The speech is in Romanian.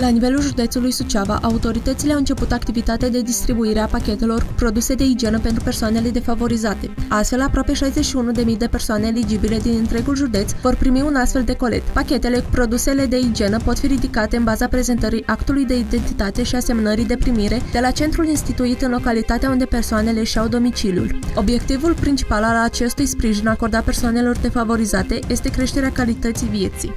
La nivelul județului Suceava, autoritățile au început activitatea de distribuire a pachetelor cu produse de igienă pentru persoanele defavorizate. Astfel, aproape 61.000 de persoane eligibile din întregul județ vor primi un astfel de colet. Pachetele cu produsele de igienă pot fi ridicate în baza prezentării actului de identitate și asemnării de primire de la centrul instituit în localitatea unde persoanele și-au domiciliul. Obiectivul principal al acestui sprijin acordat persoanelor defavorizate este creșterea calității vieții.